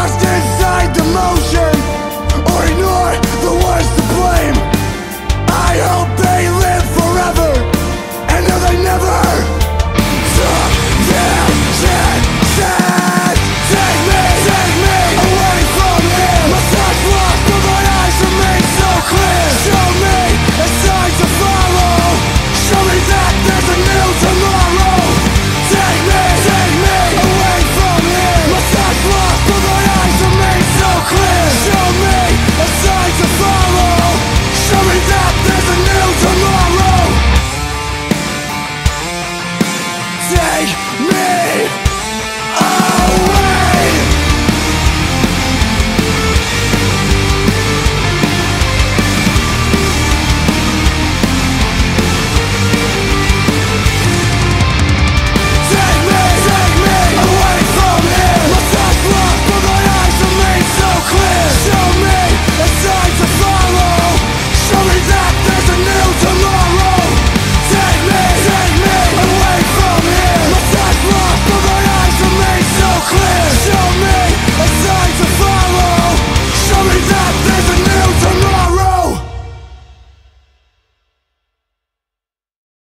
lost inside the motion. Or ignore Take me